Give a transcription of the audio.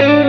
do